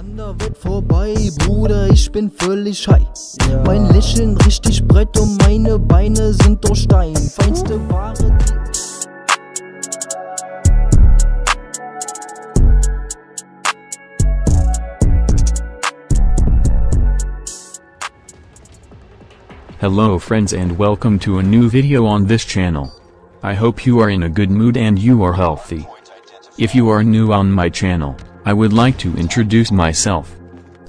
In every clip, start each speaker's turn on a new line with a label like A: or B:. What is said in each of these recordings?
A: Wander wird vorbei, Bruder, ich bin völlig high. Mein Lächeln richtig breit und meine Beine sind aus Stein. Feinste Ware, die
B: Hello friends and welcome to a new video on this channel. I hope you are in a good mood and you are healthy. If you are new on my channel, I would like to introduce myself.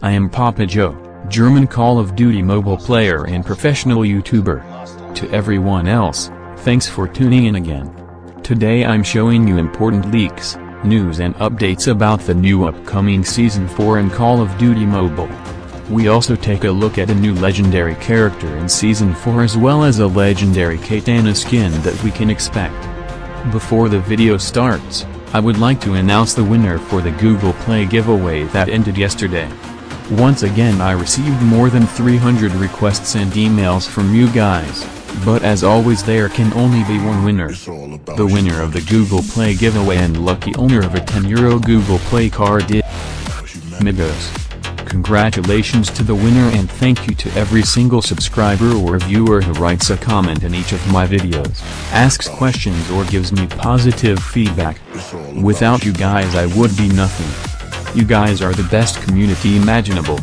B: I am Papa Joe, German Call of Duty mobile player and professional YouTuber. To everyone else, thanks for tuning in again. Today I'm showing you important leaks, news and updates about the new upcoming Season 4 in Call of Duty Mobile. We also take a look at a new legendary character in Season 4 as well as a legendary Katana skin that we can expect. Before the video starts, I would like to announce the winner for the Google Play giveaway that ended yesterday. Once again I received more than 300 requests and emails from you guys, but as always there can only be one winner. The winner of the Google Play giveaway and lucky owner of a 10 euro Google Play card is Migos. Congratulations to the winner and thank you to every single subscriber or viewer who writes a comment in each of my videos, asks questions or gives me positive feedback. Without you guys I would be nothing. You guys are the best community imaginable.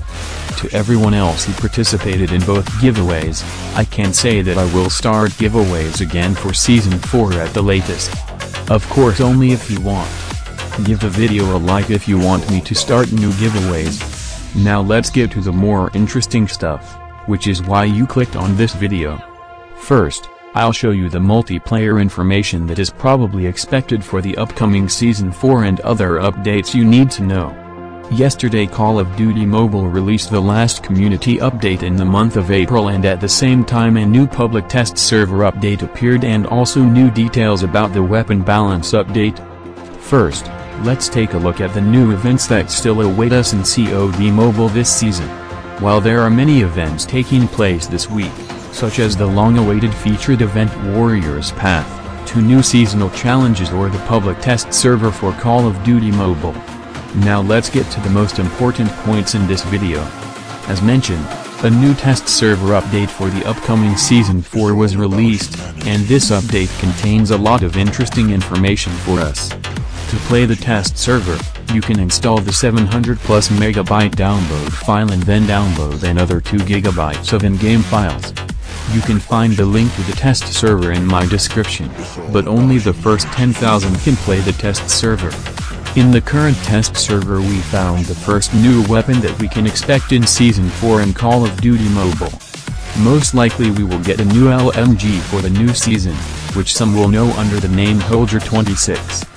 B: To everyone else who participated in both giveaways, I can say that I will start giveaways again for season 4 at the latest. Of course only if you want. Give the video a like if you want me to start new giveaways. Now let's get to the more interesting stuff, which is why you clicked on this video. First, I'll show you the multiplayer information that is probably expected for the upcoming Season 4 and other updates you need to know. Yesterday Call of Duty Mobile released the last community update in the month of April and at the same time a new public test server update appeared and also new details about the weapon balance update. First, let's take a look at the new events that still await us in COD Mobile this season. While there are many events taking place this week, such as the long-awaited featured event Warriors Path, two new seasonal challenges or the public test server for Call of Duty Mobile. Now let's get to the most important points in this video. As mentioned, a new test server update for the upcoming Season 4 was released, and this update contains a lot of interesting information for us. To play the test server, you can install the 700 plus megabyte download file and then download another 2 gigabytes of in-game files. You can find the link to the test server in my description, but only the first 10,000 can play the test server. In the current test server we found the first new weapon that we can expect in Season 4 in Call of Duty Mobile. Most likely we will get a new LMG for the new season, which some will know under the name Holger 26.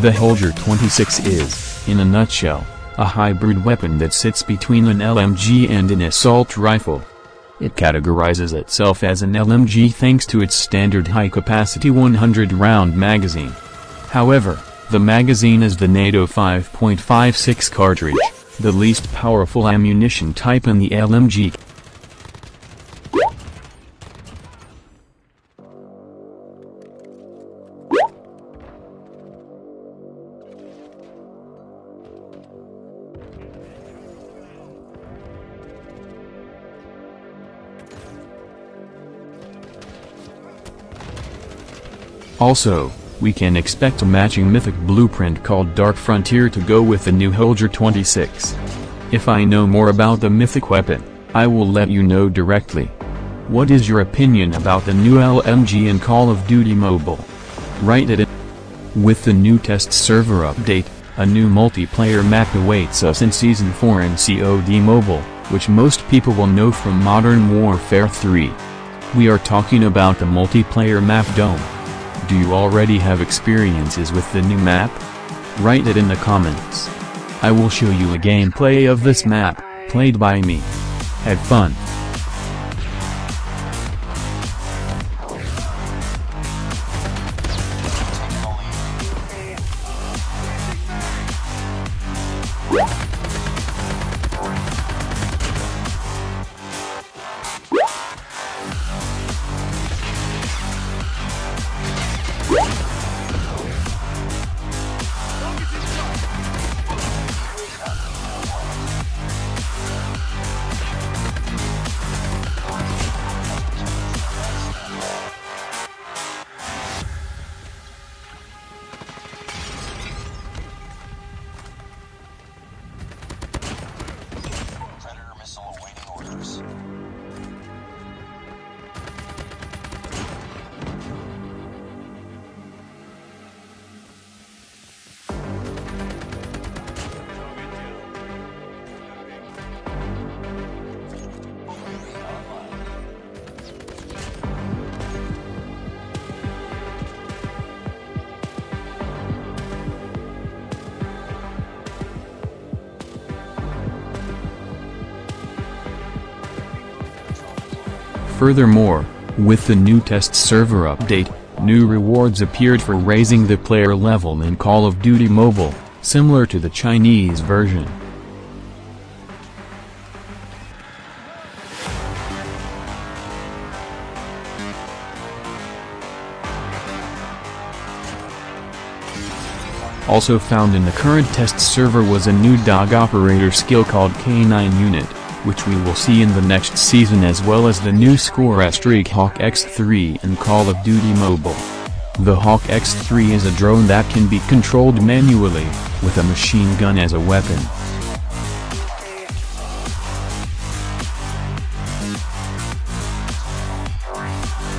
B: The Holger 26 is, in a nutshell, a hybrid weapon that sits between an LMG and an assault rifle. It categorizes itself as an LMG thanks to its standard high-capacity 100-round magazine. However, the magazine is the NATO 5.56 cartridge, the least powerful ammunition type in the LMG. Also, we can expect a matching mythic blueprint called Dark Frontier to go with the new Holger 26. If I know more about the mythic weapon, I will let you know directly. What is your opinion about the new LMG in Call of Duty Mobile? Write it in. With the new test server update, a new multiplayer map awaits us in Season 4 in COD Mobile, which most people will know from Modern Warfare 3. We are talking about the multiplayer map Dome. Do you already have experiences with the new map? Write it in the comments. I will show you a gameplay of this map, played by me. Have fun. Furthermore, with the new test server update, new rewards appeared for raising the player level in Call of Duty Mobile, similar to the Chinese version. Also found in the current test server was a new dog operator skill called K9 Unit which we will see in the next season as well as the new Score Streak Hawk X3 in Call of Duty Mobile. The Hawk X3 is a drone that can be controlled manually, with a machine gun as a weapon.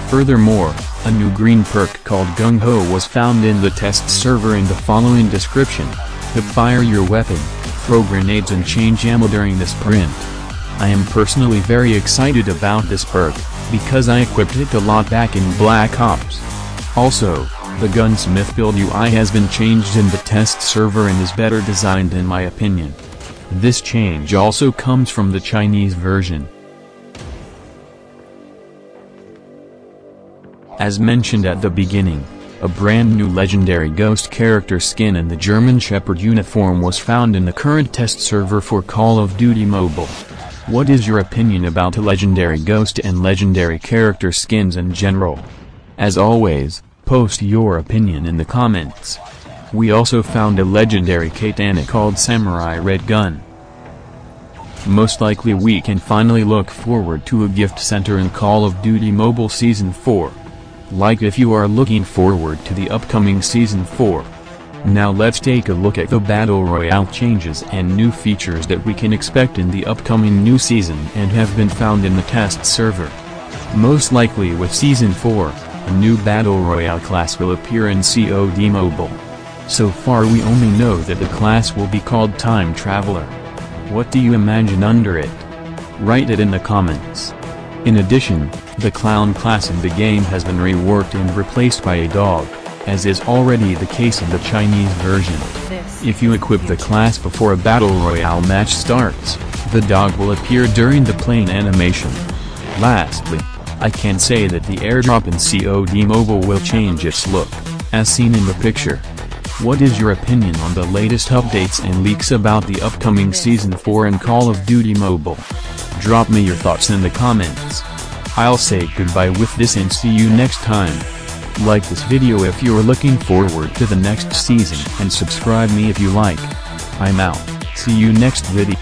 B: Furthermore, a new green perk called Gung Ho was found in the test server in the following description. Hip fire your weapon, throw grenades and change ammo during the sprint. I am personally very excited about this perk, because I equipped it a lot back in Black Ops. Also, the Gunsmith build UI has been changed in the test server and is better designed in my opinion. This change also comes from the Chinese version. As mentioned at the beginning, a brand new legendary ghost character skin in the German Shepherd uniform was found in the current test server for Call of Duty Mobile. What is your opinion about legendary ghost and legendary character skins in general? As always, post your opinion in the comments. We also found a legendary katana called Samurai Red Gun. Most likely we can finally look forward to a gift center in Call of Duty Mobile Season 4. Like if you are looking forward to the upcoming Season 4. Now let's take a look at the Battle Royale changes and new features that we can expect in the upcoming new season and have been found in the test server. Most likely with Season 4, a new Battle Royale class will appear in COD Mobile. So far we only know that the class will be called Time Traveler. What do you imagine under it? Write it in the comments. In addition, the clown class in the game has been reworked and replaced by a dog as is already the case in the Chinese version. If you equip the class before a battle royale match starts, the dog will appear during the plane animation. Lastly, I can say that the airdrop in COD Mobile will change its look, as seen in the picture. What is your opinion on the latest updates and leaks about the upcoming Season 4 in Call of Duty Mobile? Drop me your thoughts in the comments. I'll say goodbye with this and see you next time. Like this video if you're looking forward to the next season and subscribe me if you like. I'm out, see you next video.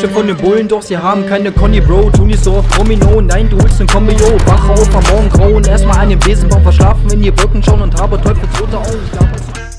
A: Ich flüchte von den Bullen, doch sie haben keine Conny Bro. Tu nicht so auf Domino, nein, du holst ein Kombio. Wach auf am Morgen grauen, erstmal einen Besenbaum verschlafen, in die Wolken schauen und habe Teufelsrote Augen.